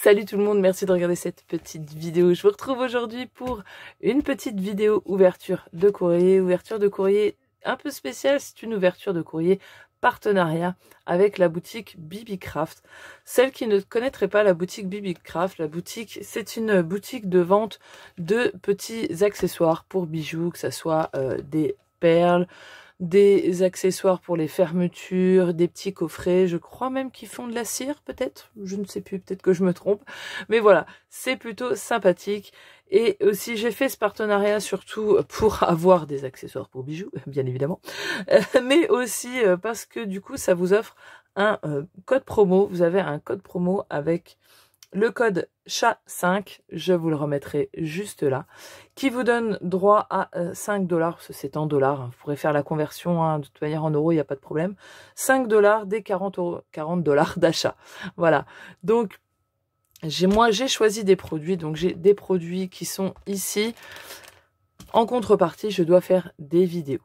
Salut tout le monde, merci de regarder cette petite vidéo. Je vous retrouve aujourd'hui pour une petite vidéo ouverture de courrier. Ouverture de courrier un peu spéciale, c'est une ouverture de courrier partenariat avec la boutique Bibi Craft. Celle qui ne connaîtrait pas la boutique Bibi Craft, la boutique, c'est une boutique de vente de petits accessoires pour bijoux, que ce soit euh, des perles, des accessoires pour les fermetures, des petits coffrets. Je crois même qu'ils font de la cire, peut-être. Je ne sais plus, peut-être que je me trompe. Mais voilà, c'est plutôt sympathique. Et aussi, j'ai fait ce partenariat surtout pour avoir des accessoires pour bijoux, bien évidemment. Euh, mais aussi euh, parce que du coup, ça vous offre un euh, code promo. Vous avez un code promo avec le code chat5, je vous le remettrai juste là, qui vous donne droit à 5 euh, dollars, c'est en dollars, hein. vous pourrez faire la conversion hein, de toute manière en euros, il n'y a pas de problème. 5 dollars des 40 euros, 40 dollars d'achat. Voilà. Donc, moi, j'ai choisi des produits, donc j'ai des produits qui sont ici. En contrepartie, je dois faire des vidéos.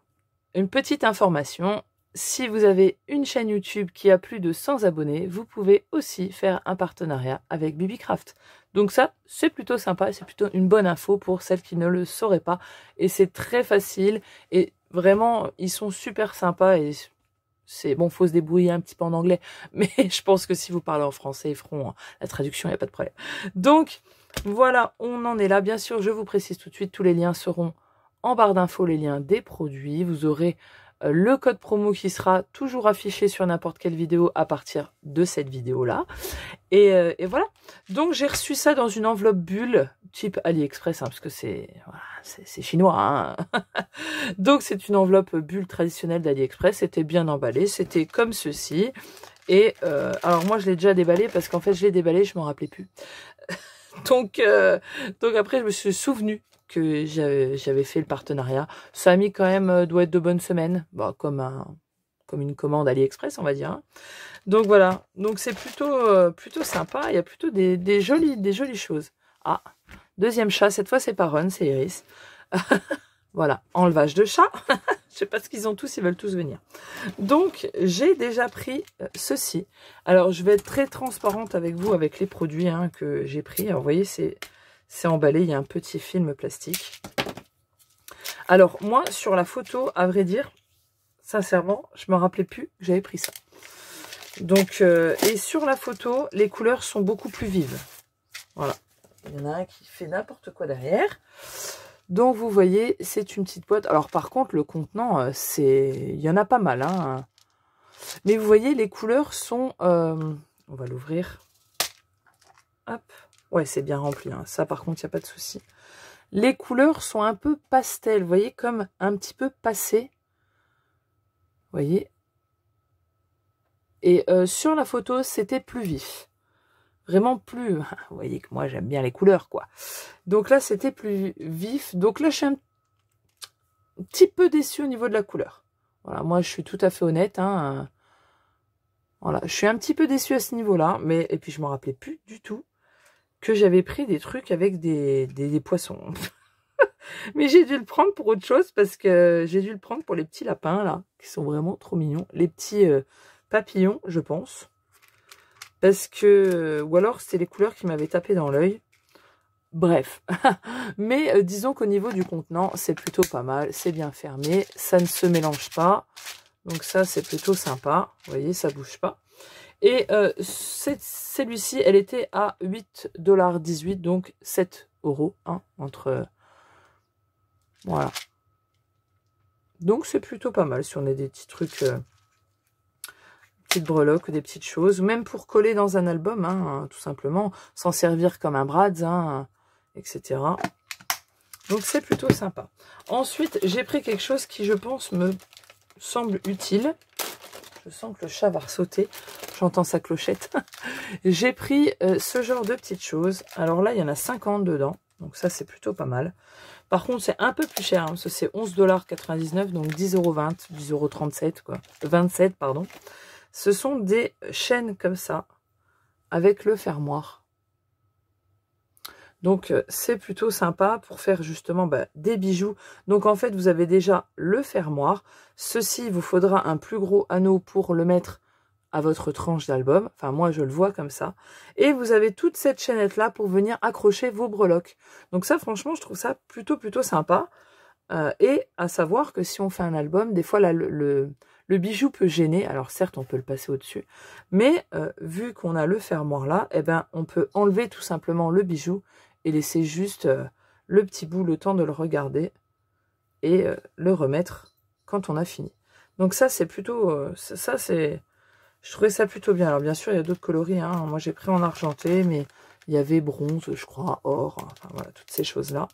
Une petite information, si vous avez une chaîne YouTube qui a plus de 100 abonnés, vous pouvez aussi faire un partenariat avec BibiCraft. Donc ça, c'est plutôt sympa, c'est plutôt une bonne info pour celles qui ne le sauraient pas. Et c'est très facile et vraiment, ils sont super sympas et c'est bon, faut se débrouiller un petit peu en anglais, mais je pense que si vous parlez en français, ils feront hein, la traduction, il n'y a pas de problème. Donc voilà, on en est là. Bien sûr, je vous précise tout de suite, tous les liens seront en barre d'infos, les liens des produits. Vous aurez le code promo qui sera toujours affiché sur n'importe quelle vidéo à partir de cette vidéo-là. Et, euh, voilà. Donc j'ai reçu ça dans une enveloppe bulle type AliExpress, hein, parce que c'est c'est chinois. Hein. Donc c'est une enveloppe bulle traditionnelle d'AliExpress. C'était bien emballé. C'était comme ceci. Et euh, alors moi je l'ai déjà déballé parce qu'en fait je l'ai déballé, je m'en rappelais plus. donc, donc après je me suis souvenu que j'avais fait le partenariat. Ça a mis quand même, euh, doit être de bonnes semaines, bah, comme, un, comme une commande AliExpress, on va dire. Hein. Donc voilà, donc c'est plutôt, euh, plutôt sympa, il y a plutôt des, des, jolies, des jolies choses. Ah, deuxième chat, cette fois c'est pas Ron, c'est Iris. voilà, enlevage de chat. Je sais pas ce qu'ils ont tous, ils veulent tous venir. Donc, j'ai déjà pris euh, ceci. Alors, je vais être très transparente avec vous, avec les produits hein, que j'ai pris. Alors, vous voyez, c'est c'est emballé, il y a un petit film plastique. Alors, moi, sur la photo, à vrai dire, sincèrement, je me rappelais plus que j'avais pris ça. Donc, euh, et sur la photo, les couleurs sont beaucoup plus vives. Voilà. Il y en a un qui fait n'importe quoi derrière. Donc, vous voyez, c'est une petite boîte. Alors, par contre, le contenant, euh, c'est... Il y en a pas mal. Hein. Mais vous voyez, les couleurs sont... Euh, on va l'ouvrir. Hop. Ouais, c'est bien rempli. Hein. Ça, par contre, il n'y a pas de souci. Les couleurs sont un peu pastel. Vous voyez, comme un petit peu passé. Vous voyez Et euh, sur la photo, c'était plus vif. Vraiment plus... Vous voyez que moi, j'aime bien les couleurs, quoi. Donc là, c'était plus vif. Donc là, je suis un petit peu déçu au niveau de la couleur. Voilà, moi, je suis tout à fait honnête. Hein. Voilà, je suis un petit peu déçu à ce niveau-là. Mais Et puis, je ne me rappelais plus du tout que j'avais pris des trucs avec des, des, poissons. Mais j'ai dû le prendre pour autre chose parce que j'ai dû le prendre pour les petits lapins là, qui sont vraiment trop mignons. Les petits euh, papillons, je pense. Parce que, ou alors c'est les couleurs qui m'avaient tapé dans l'œil. Bref, mais euh, disons qu'au niveau du contenant, c'est plutôt pas mal, c'est bien fermé, ça ne se mélange pas, donc ça c'est plutôt sympa, vous voyez, ça bouge pas. Et euh, celui-ci, elle était à 8,18$, donc 7 euros hein, entre... Voilà. Donc c'est plutôt pas mal si on a des petits trucs, euh, petites breloques, des petites choses, même pour coller dans un album, hein, tout simplement, s'en servir comme un Brads, hein, etc. Donc c'est plutôt sympa. Ensuite, j'ai pris quelque chose qui, je pense, me semble utile. Je sens que le chat va ressauter. J'entends sa clochette. J'ai pris euh, ce genre de petites choses. Alors là, il y en a 50 dedans. Donc ça, c'est plutôt pas mal. Par contre, c'est un peu plus cher. Hein, c'est 11,99$. Donc 10,20€. 10,37€ quoi. 27, pardon. Ce sont des chaînes comme ça. Avec le fermoir. Donc, euh, c'est plutôt sympa pour faire justement bah, des bijoux. Donc, en fait, vous avez déjà le fermoir. Ceci, vous faudra un plus gros anneau pour le mettre à votre tranche d'album. Enfin, moi, je le vois comme ça. Et vous avez toute cette chaînette-là pour venir accrocher vos breloques. Donc ça, franchement, je trouve ça plutôt, plutôt sympa. Euh, et à savoir que si on fait un album, des fois, le, le, bijou peut gêner. Alors certes, on peut le passer au-dessus. Mais euh, vu qu'on a le fermoir là, eh ben, on peut enlever tout simplement le bijou et laisser juste euh, le petit bout, le temps de le regarder et le remettre quand on a fini. Donc ça, c'est plutôt... ça, c'est je trouvais ça plutôt bien. Alors bien sûr, il y a d'autres coloris. Hein. Moi, j'ai pris en argenté, mais il y avait bronze, je crois, or. Enfin, voilà, toutes ces choses-là.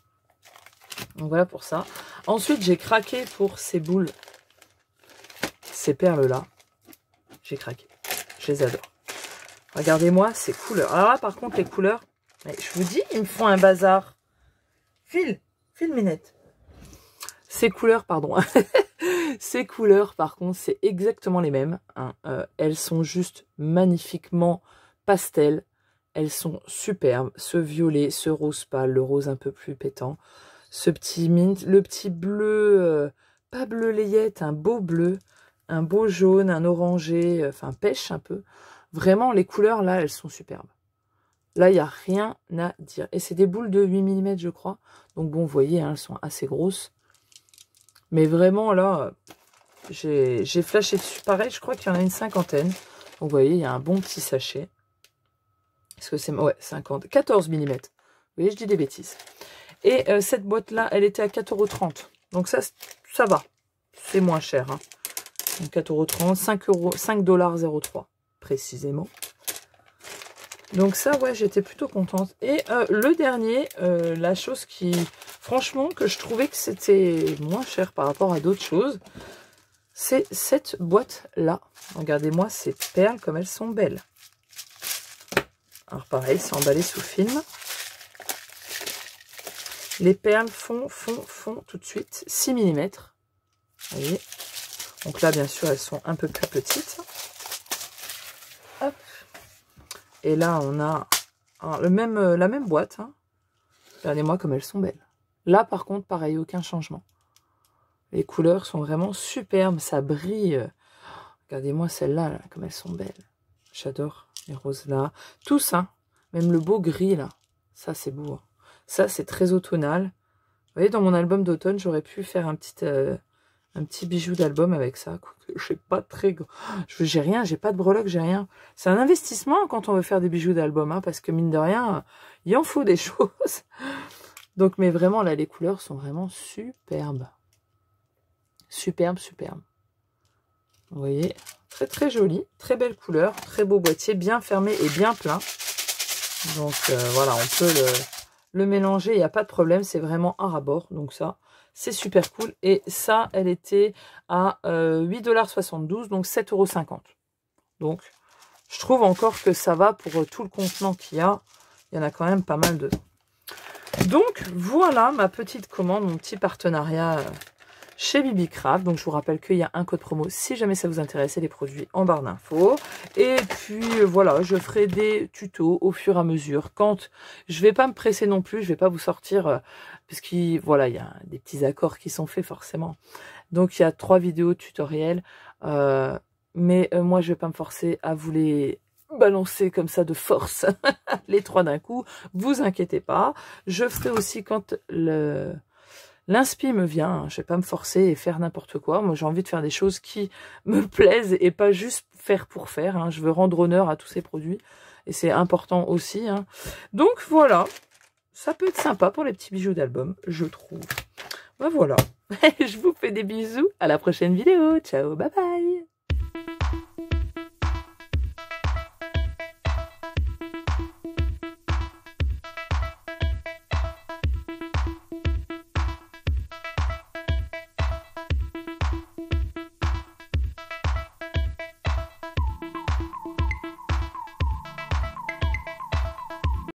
Donc voilà pour ça. Ensuite, j'ai craqué pour ces boules. Ces perles-là. J'ai craqué. Je les adore. Regardez-moi ces couleurs. Alors là, par contre, les couleurs, je vous dis, ils me font un bazar. File, file minette. Ces couleurs, pardon. Ces couleurs, par contre, c'est exactement les mêmes. Hein. Euh, elles sont juste magnifiquement pastel. Elles sont superbes. Ce violet, ce rose pâle, le rose un peu plus pétant. Ce petit mint, le petit bleu, euh, pas bleu layette, un beau bleu. Un beau jaune, un orangé, euh, enfin pêche un peu. Vraiment, les couleurs, là, elles sont superbes. Là, il n'y a rien à dire. Et c'est des boules de 8 mm, je crois. Donc bon, vous voyez, hein, elles sont assez grosses. Mais vraiment, là, j'ai flashé dessus. Pareil, je crois qu'il y en a une cinquantaine. Donc, vous voyez, il y a un bon petit sachet. Est-ce que c'est... Ouais, 50, 14 mm. Vous voyez, je dis des bêtises. Et euh, cette boîte-là, elle était à 4,30€. Donc ça, ça va. C'est moins cher. Hein. Donc 4,30€, 5 euros, 5,03$ précisément. Donc ça, ouais, j'étais plutôt contente. Et euh, le dernier, euh, la chose qui, franchement, que je trouvais que c'était moins cher par rapport à d'autres choses, c'est cette boîte-là. Regardez-moi ces perles comme elles sont belles. Alors pareil, c'est emballé sous film. Les perles font, font, font tout de suite 6 mm. Vous voyez? Donc là, bien sûr, elles sont un peu plus petites. Et là, on a euh, la même boîte. Hein. Regardez-moi comme elles sont belles. Là, par contre, pareil, aucun changement. Les couleurs sont vraiment superbes, ça brille. Regardez-moi celles-là, comme elles sont belles. J'adore les roses là. Tout ça, même le beau gris là, ça c'est beau. Hein. Ça c'est très automnal. Vous voyez, dans mon album d'automne, j'aurais pu faire un petit, euh, un petit bijou d'album avec ça. Je sais pas très... J'ai rien, j'ai pas de breloque, j'ai rien. C'est un investissement quand on veut faire des bijoux d'album, hein, parce que mine de rien, il en faut des choses. Donc, mais vraiment, là, les couleurs sont vraiment superbes. Superbe, superbe. Vous voyez, très très joli, très belle couleur, très beau boîtier, bien fermé et bien plein. Donc euh, voilà, on peut le, mélanger, il n'y a pas de problème, c'est vraiment un rabord. Donc ça, c'est super cool. Et ça, elle était à 8,72$, euh, donc 7,50€. Donc, je trouve encore que ça va pour tout le contenant qu'il y a. Il y en a quand même pas mal dedans. Donc, voilà ma petite commande, mon petit partenariat euh, chez Bibi Craft. Donc, je vous rappelle qu'il y a un code promo si jamais ça vous intéresse et les produits en barre d'infos. Et puis, euh, voilà, je ferai des tutos au fur et à mesure. Quand je vais pas me presser non plus, je vais pas vous sortir, euh, parce qu'il voilà, il y a des petits accords qui sont faits forcément. Donc, il y a trois vidéos tutoriels. Euh, mais moi, je vais pas me forcer à vous les balancer comme ça de force les trois d'un coup. Vous inquiétez pas. Je ferai aussi quand le l'inspi me vient. Je vais pas me forcer et faire n'importe quoi. Moi, j'ai envie de faire des choses qui me plaisent et pas juste faire pour faire. Hein. Je veux rendre honneur à tous ces produits et c'est important aussi. Hein. Donc voilà, ça peut être sympa pour les petits bijoux d'album, je trouve. Ben voilà, je vous fais des bisous. À la prochaine vidéo. Ciao, bye bye